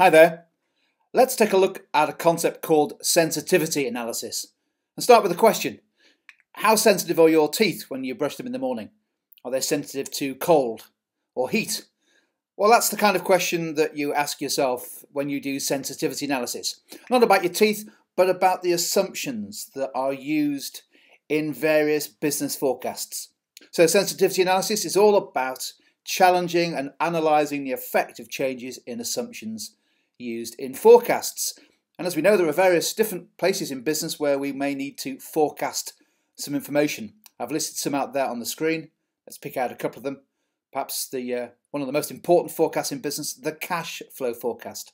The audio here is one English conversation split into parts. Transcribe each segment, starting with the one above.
Hi there. Let's take a look at a concept called sensitivity analysis and start with a question. How sensitive are your teeth when you brush them in the morning? Are they sensitive to cold or heat? Well, that's the kind of question that you ask yourself when you do sensitivity analysis. Not about your teeth, but about the assumptions that are used in various business forecasts. So, sensitivity analysis is all about challenging and analysing the effect of changes in assumptions used in forecasts. And as we know, there are various different places in business where we may need to forecast some information. I've listed some out there on the screen. Let's pick out a couple of them. Perhaps the uh, one of the most important forecasts in business, the cash flow forecast.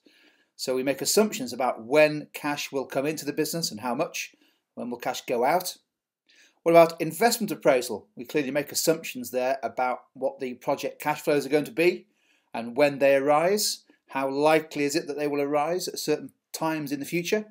So we make assumptions about when cash will come into the business and how much, when will cash go out. What about investment appraisal? We clearly make assumptions there about what the project cash flows are going to be and when they arise. How likely is it that they will arise at certain times in the future?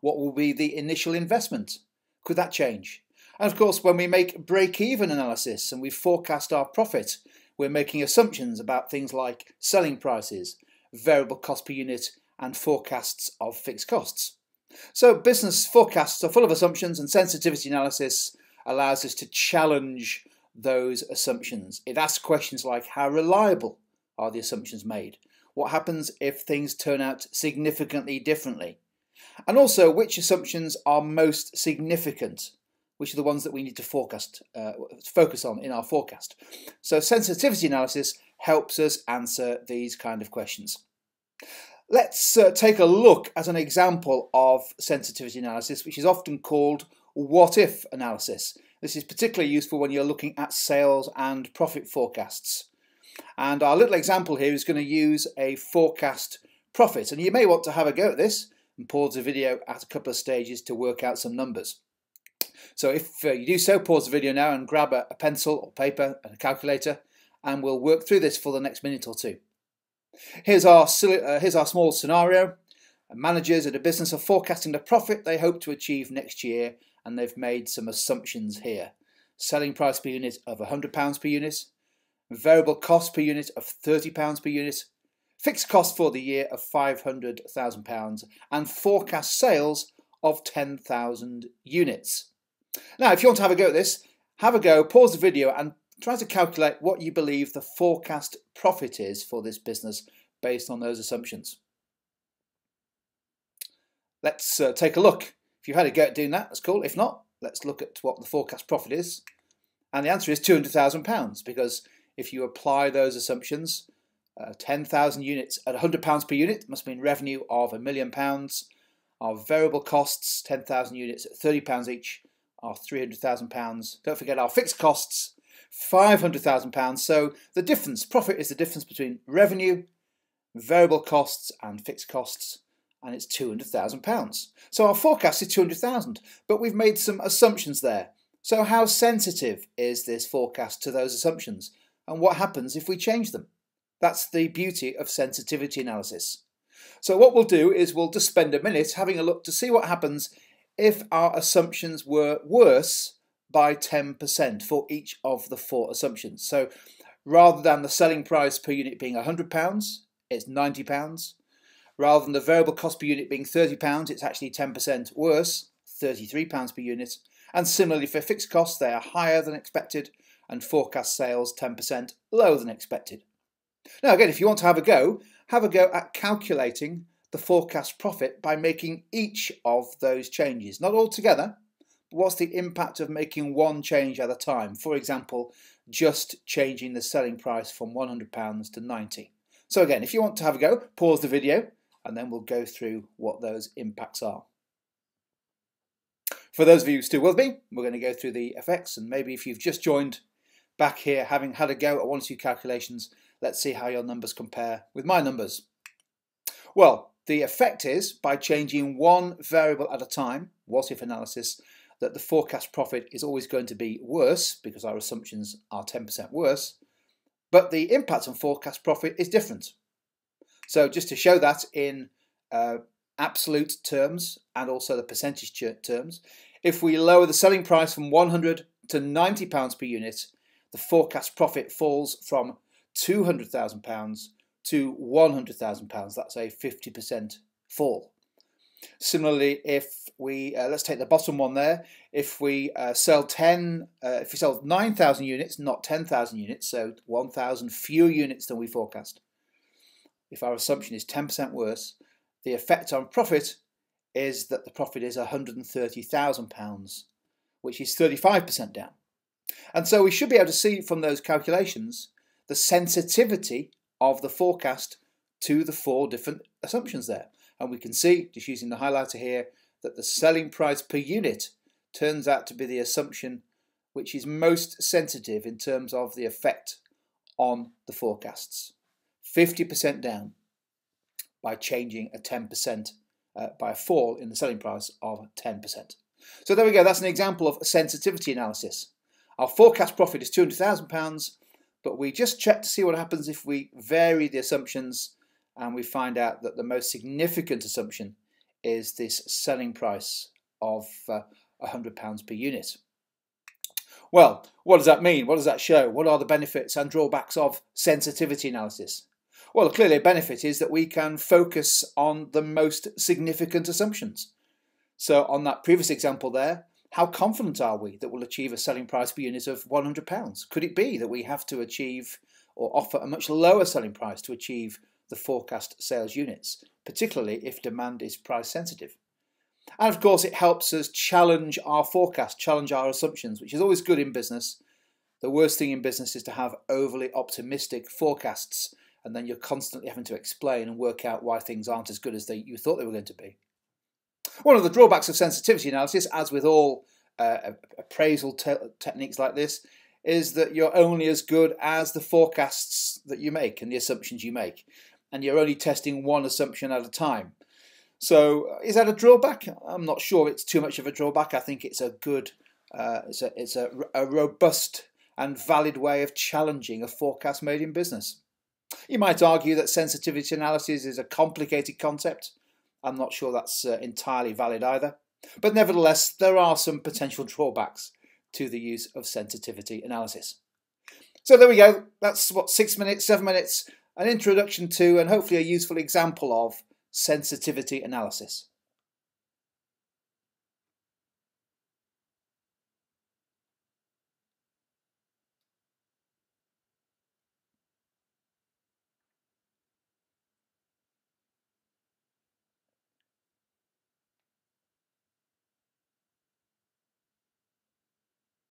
What will be the initial investment? Could that change? And of course, when we make break even analysis and we forecast our profit, we're making assumptions about things like selling prices, variable cost per unit, and forecasts of fixed costs. So, business forecasts are full of assumptions, and sensitivity analysis allows us to challenge those assumptions. It asks questions like how reliable are the assumptions made? What happens if things turn out significantly differently? And also, which assumptions are most significant? Which are the ones that we need to forecast, uh, focus on in our forecast? So, sensitivity analysis helps us answer these kind of questions. Let's uh, take a look at an example of sensitivity analysis, which is often called what if analysis. This is particularly useful when you're looking at sales and profit forecasts. And our little example here is going to use a forecast profit. And you may want to have a go at this and pause the video at a couple of stages to work out some numbers. So if uh, you do so, pause the video now and grab a, a pencil or paper and a calculator and we'll work through this for the next minute or two. Here's our, uh, here's our small scenario. Managers at a business are forecasting the profit they hope to achieve next year and they've made some assumptions here. Selling price per unit of £100 per unit, variable cost per unit of £30 per unit, fixed cost for the year of £500,000 and forecast sales of 10,000 units. Now, if you want to have a go at this, have a go, pause the video and try to calculate what you believe the forecast profit is for this business based on those assumptions. Let's uh, take a look. If you had a go at doing that, that's cool. If not, let's look at what the forecast profit is. And the answer is £200,000 because if you apply those assumptions, uh, 10,000 units at £100 per unit must mean revenue of a million pounds. Our variable costs, 10,000 units at £30 each, are £300,000. Don't forget our fixed costs, £500,000. So the difference, profit is the difference between revenue, variable costs and fixed costs and it's £200,000. So our forecast is 200,000, but we've made some assumptions there. So how sensitive is this forecast to those assumptions? And what happens if we change them? That's the beauty of sensitivity analysis. So what we'll do is we'll just spend a minute having a look to see what happens if our assumptions were worse by 10% for each of the four assumptions. So rather than the selling price per unit being £100, it's £90. Rather than the variable cost per unit being £30, it's actually 10% worse, £33 per unit. And similarly for fixed costs, they are higher than expected and forecast sales 10% lower than expected. Now again, if you want to have a go, have a go at calculating the forecast profit by making each of those changes. Not all together, what's the impact of making one change at a time? For example, just changing the selling price from £100 to 90 So again, if you want to have a go, pause the video and then we'll go through what those impacts are. For those of you still with me, we're going to go through the effects and maybe if you've just joined back here having had a go at one or two calculations, let's see how your numbers compare with my numbers. Well, the effect is by changing one variable at a time, what if analysis, that the forecast profit is always going to be worse because our assumptions are 10% worse, but the impact on forecast profit is different. So just to show that in uh, absolute terms and also the percentage terms, if we lower the selling price from 100 to 90 pounds per unit, the forecast profit falls from £200,000 to £100,000. That's a 50% fall. Similarly, if we uh, let's take the bottom one there. If we uh, sell ten, uh, if we sell nine thousand units, not ten thousand units, so one thousand fewer units than we forecast. If our assumption is ten percent worse, the effect on profit is that the profit is one hundred and thirty thousand pounds, which is thirty five percent down. And so we should be able to see from those calculations the sensitivity of the forecast to the four different assumptions there. And we can see, just using the highlighter here, that the selling price per unit turns out to be the assumption which is most sensitive in terms of the effect on the forecasts. 50% down by changing a 10%, uh, by a fall in the selling price of 10%. So there we go, that's an example of a sensitivity analysis. Our forecast profit is £200,000, but we just check to see what happens if we vary the assumptions and we find out that the most significant assumption is this selling price of uh, £100 per unit. Well, what does that mean? What does that show? What are the benefits and drawbacks of sensitivity analysis? Well, clearly a benefit is that we can focus on the most significant assumptions. So on that previous example there, how confident are we that we'll achieve a selling price per unit of £100? Could it be that we have to achieve or offer a much lower selling price to achieve the forecast sales units, particularly if demand is price sensitive. And of course, it helps us challenge our forecast, challenge our assumptions, which is always good in business. The worst thing in business is to have overly optimistic forecasts, and then you're constantly having to explain and work out why things aren't as good as they, you thought they were going to be. One of the drawbacks of sensitivity analysis, as with all uh, appraisal te techniques like this, is that you're only as good as the forecasts that you make and the assumptions you make and you're only testing one assumption at a time. So is that a drawback? I'm not sure it's too much of a drawback. I think it's a good, uh, it's, a, it's a, a robust and valid way of challenging a forecast made in business. You might argue that sensitivity analysis is a complicated concept. I'm not sure that's uh, entirely valid either. But nevertheless, there are some potential drawbacks to the use of sensitivity analysis. So there we go. That's what, six minutes, seven minutes an introduction to and hopefully a useful example of sensitivity analysis.